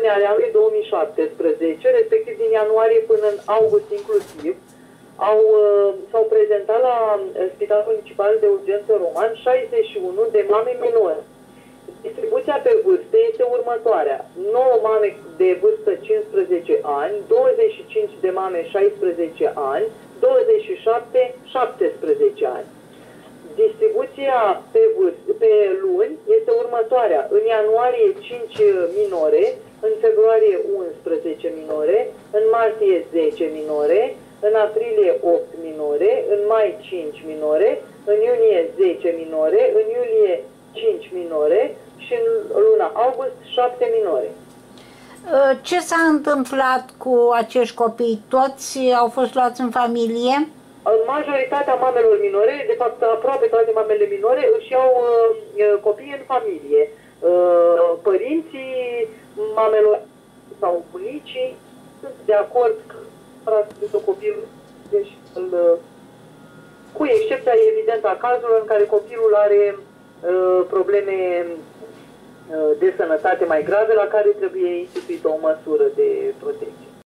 luni ale anului 2017, respectiv din ianuarie până în august inclusiv, au, uh, s-au prezentat la uh, Spitalul Municipal de Urgență Roman 61 de mame minore. Distribuția pe vârste este următoarea. 9 mame de vârstă 15 ani, 25 de mame 16 ani, 27 17 ani. Distribuția pe, vârst, pe luni este următoarea. În ianuarie 5 minore, în februarie 11 minore, în martie 10 minore, în aprilie 8 minore, în mai 5 minore, în iunie 10 minore, în iulie 5 minore și în luna august 7 minore. Uh, ce s-a întâmplat cu acești copii? Toți au fost luați în familie? În majoritatea mamelor minore, de fapt aproape toate mamele minore, își iau uh, copii în familie. Uh, părinții mamelor sau bunicii sunt de acord că copilul deci, îl, cu excepția evident a cazurilor în care copilul are uh, probleme uh, de sănătate mai grave la care trebuie instituită o măsură de protecție.